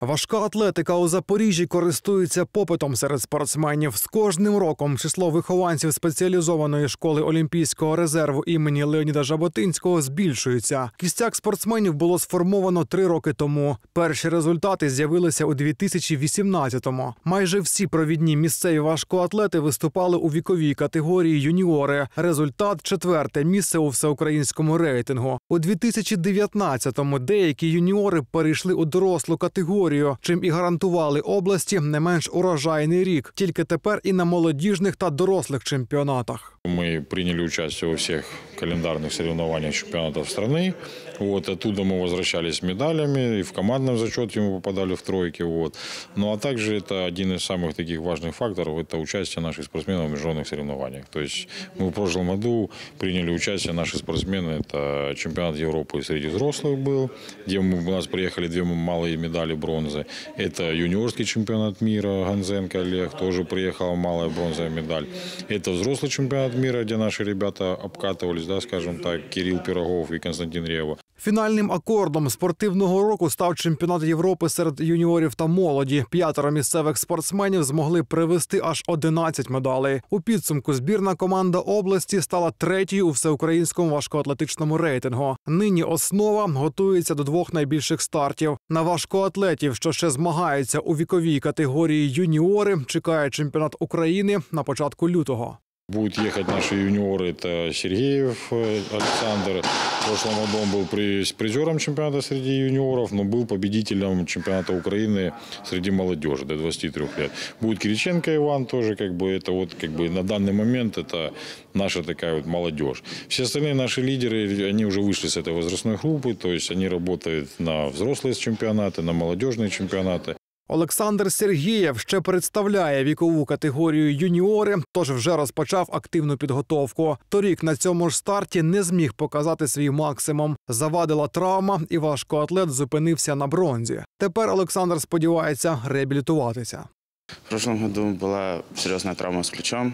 Важка атлетика у Запоріжжі користується попитом серед спортсменів. З кожним роком число вихованців спеціалізованої школи Олімпійського резерву імені Леоніда Жаботинського збільшується. Кістяк спортсменів було сформовано три роки тому. Перші результати з'явилися у 2018-му. Майже всі провідні місцеві важкоатлети виступали у віковій категорії юніори. Результат четверте місце у всеукраїнському рейтингу. У 2019-му деякі юніори перейшли у дорослу категорію, чим і гарантували області не менш урожайний рік. Тільки тепер і на молодіжних та дорослих чемпіонатах. Мы приняли участие во всех календарных соревнованиях чемпионатов страны. Вот, оттуда мы возвращались с медалями, и в командном зачете мы попадали в тройки. Вот. Ну а также это один из самых таких важных факторов, это участие наших спортсменов в международных соревнованиях. То есть мы в прошлом году приняли участие, наши спортсмены, это чемпионат Европы среди взрослых был, где мы, у нас приехали две малые медали бронзы. Это юниорский чемпионат мира, Ганзенко Олег, тоже приехала малая бронзовая медаль. Это взрослый чемпионат мира, где наши ребята обкатывались, да, скажем так, Кирилл Пирогов и Константин Рева. Фінальним акордом спортивного року став чемпіонат Європи серед юніорів та молоді. П'ятеро місцевих спортсменів змогли привезти аж 11 медалей. У підсумку збірна команда області стала третьою у всеукраїнському важкоатлетичному рейтингу. Нині основа готується до двох найбільших стартів. На важкоатлетів, що ще змагаються у віковій категорії юніори, чекає чемпіонат України на початку лютого. Будут ехать наши юниоры, это Сергеев э, Александр. В прошлом году он был при- призером чемпионата среди юниоров, но был победителем чемпионата Украины среди молодежи до 23 лет. Будет Кириченко Иван тоже, как бы это вот как бы на данный момент это наша такая вот молодежь. Все остальные наши лидеры, они уже вышли с этой возрастной группы, то есть они работают на взрослые чемпионаты, на молодежные чемпионаты. Олександр Сергієв ще представляє вікову категорію юніори, тож вже розпочав активну підготовку. Торік на цьому ж старті не зміг показати свій максимум. Завадила травма, і важкоатлет зупинився на бронзі. Тепер Олександр сподівається реабілітуватися. В прошлом году была серьезная травма с плечом.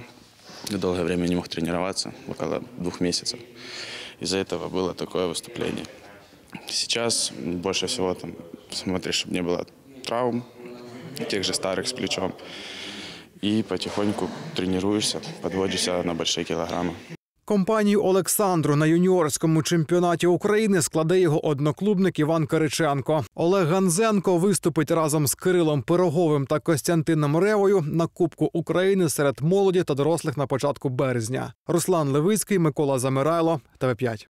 Я долгое время не мог тренироваться, около двух месяцев. Из-за этого было такое выступление. Сейчас больше всего там смотришь, чтобы не было травм, тех же старых с плечом. И потихоньку тренируешься, подводишься на большие килограммы. Компанію Олександру на юніорському чемпіонаті України складе його одноклубник Іван Кириченко. Олег Ганзенко виступить разом з Кирилом Пироговим та Костянтином Ревою на Кубку України серед молоді та дорослих на початку березня. Руслан Левицький, Микола Замирайло, ТВ5.